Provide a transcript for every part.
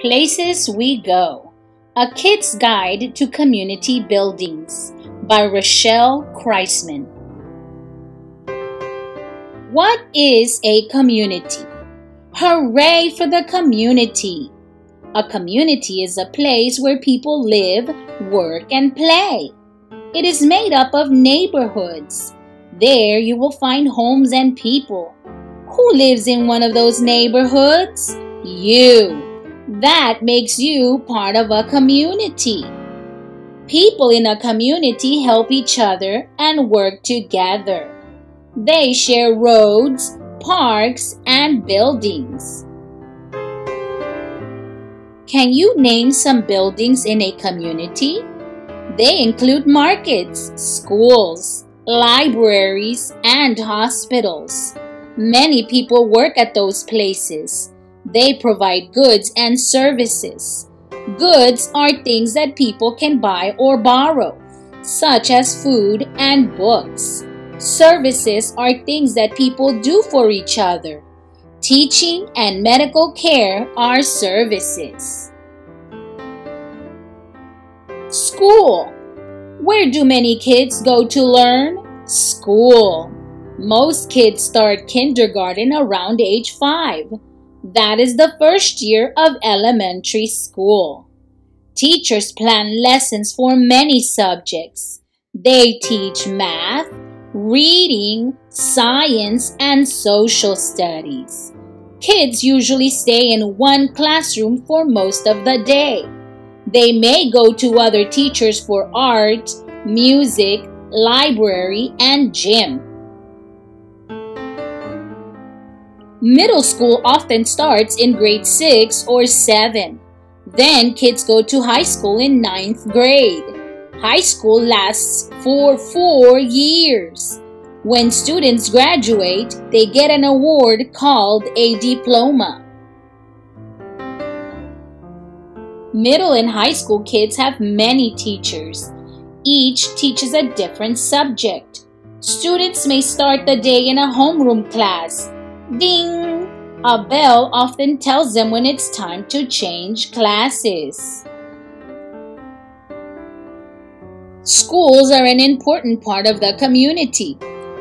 Places We Go A Kid's Guide to Community Buildings by Rachelle Kreisman. What is a community? Hooray for the community! A community is a place where people live, work, and play. It is made up of neighborhoods. There you will find homes and people. Who lives in one of those neighborhoods? You. That makes you part of a community. People in a community help each other and work together. They share roads, parks, and buildings. Can you name some buildings in a community? They include markets, schools, libraries, and hospitals. Many people work at those places. They provide goods and services. Goods are things that people can buy or borrow, such as food and books. Services are things that people do for each other, Teaching and medical care are services. School. Where do many kids go to learn? School. Most kids start kindergarten around age 5. That is the first year of elementary school. Teachers plan lessons for many subjects. They teach math, reading, science, and social studies. Kids usually stay in one classroom for most of the day. They may go to other teachers for art, music, library, and gym. Middle school often starts in grade 6 or 7. Then kids go to high school in ninth grade. High school lasts for four years. When students graduate, they get an award called a diploma. Middle and high school kids have many teachers. Each teaches a different subject. Students may start the day in a homeroom class. Ding! A bell often tells them when it's time to change classes. Schools are an important part of the community.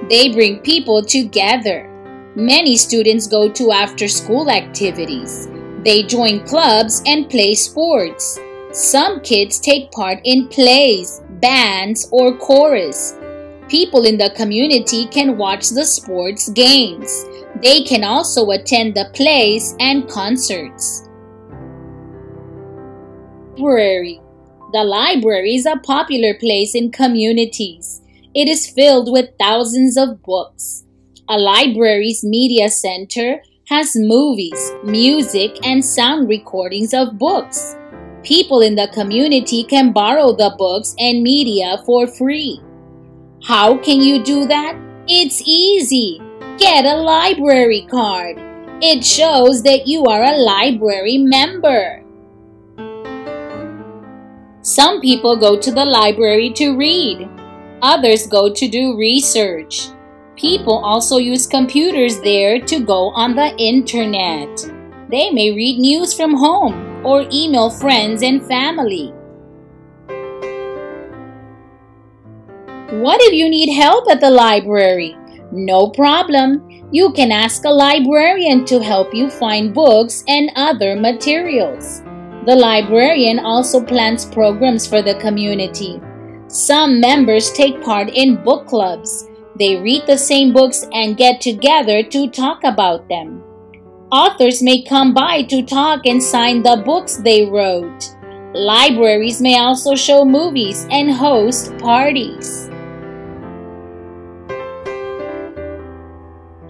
They bring people together. Many students go to after school activities. They join clubs and play sports. Some kids take part in plays, bands, or chorus. People in the community can watch the sports games. They can also attend the plays and concerts. Library The library is a popular place in communities. It is filled with thousands of books. A library's media center has movies, music, and sound recordings of books. People in the community can borrow the books and media for free. How can you do that? It's easy. Get a library card. It shows that you are a library member. Some people go to the library to read. Others go to do research. People also use computers there to go on the internet. They may read news from home or email friends and family. What if you need help at the library? No problem. You can ask a librarian to help you find books and other materials. The librarian also plans programs for the community. Some members take part in book clubs. They read the same books and get together to talk about them. Authors may come by to talk and sign the books they wrote. Libraries may also show movies and host parties.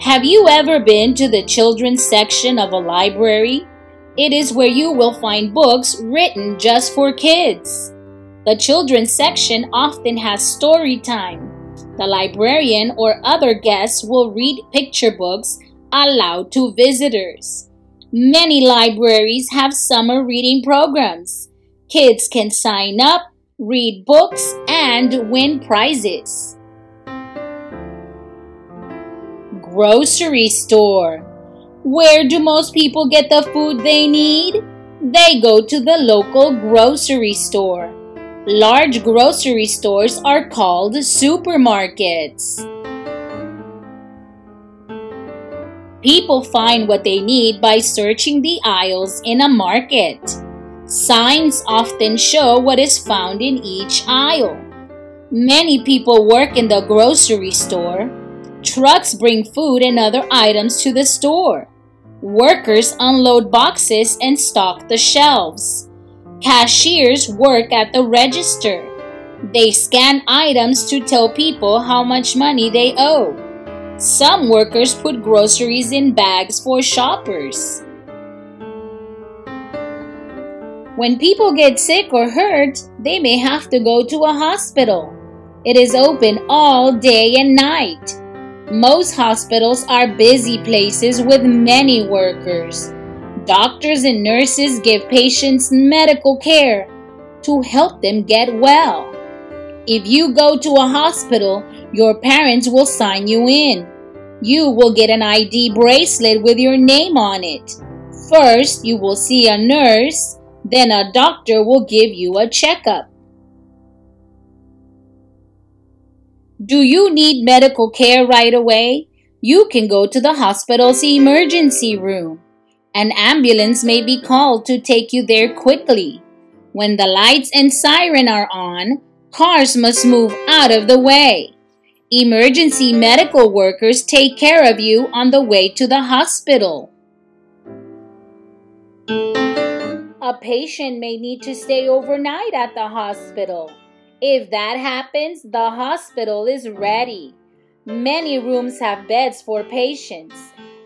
Have you ever been to the children's section of a library? It is where you will find books written just for kids. The children's section often has story time. The librarian or other guests will read picture books aloud to visitors. Many libraries have summer reading programs. Kids can sign up, read books, and win prizes. Grocery store. Where do most people get the food they need? They go to the local grocery store. Large grocery stores are called supermarkets. People find what they need by searching the aisles in a market. Signs often show what is found in each aisle. Many people work in the grocery store. Trucks bring food and other items to the store. Workers unload boxes and stock the shelves. Cashiers work at the register. They scan items to tell people how much money they owe. Some workers put groceries in bags for shoppers. When people get sick or hurt, they may have to go to a hospital. It is open all day and night. Most hospitals are busy places with many workers. Doctors and nurses give patients medical care to help them get well. If you go to a hospital, your parents will sign you in. You will get an ID bracelet with your name on it. First, you will see a nurse, then a doctor will give you a checkup. Do you need medical care right away? You can go to the hospital's emergency room. An ambulance may be called to take you there quickly. When the lights and siren are on, cars must move out of the way. Emergency medical workers take care of you on the way to the hospital. A patient may need to stay overnight at the hospital. If that happens, the hospital is ready. Many rooms have beds for patients.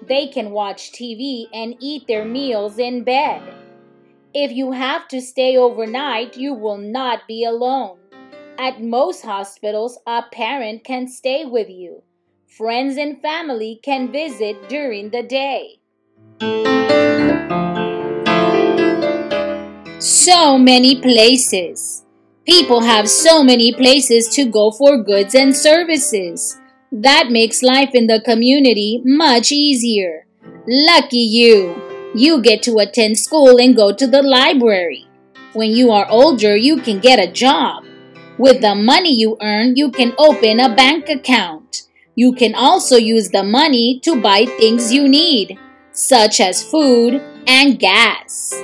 They can watch TV and eat their meals in bed. If you have to stay overnight, you will not be alone. At most hospitals, a parent can stay with you. Friends and family can visit during the day. So many places. People have so many places to go for goods and services. That makes life in the community much easier. Lucky you! You get to attend school and go to the library. When you are older, you can get a job. With the money you earn, you can open a bank account. You can also use the money to buy things you need, such as food and gas.